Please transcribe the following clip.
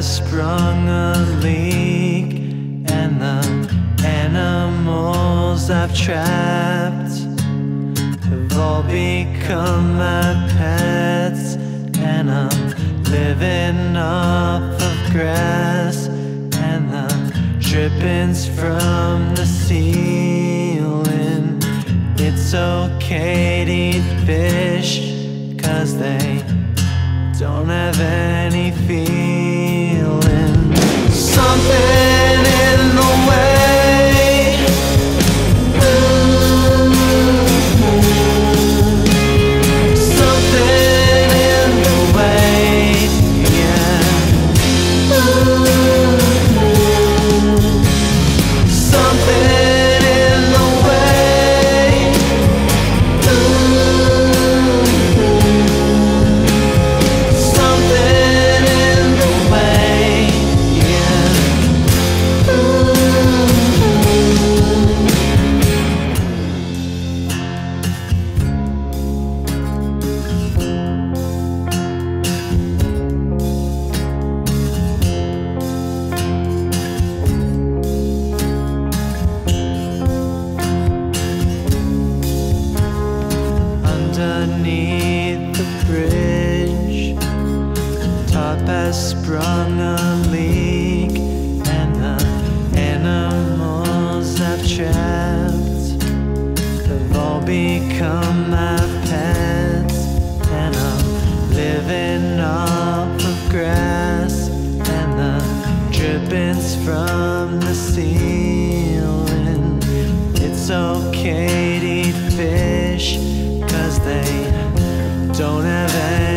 has sprung a leak, and the animals I've trapped have all become my pets, and I'm living off of grass and the drippings from the ceiling. It's okay to eat fish, cause they don't have any feeling. Yeah. sprung a leak and the animals I've trapped have all become my pets and I'm living off of grass and the drippings from the ceiling. It's okay to eat fish cause they don't have any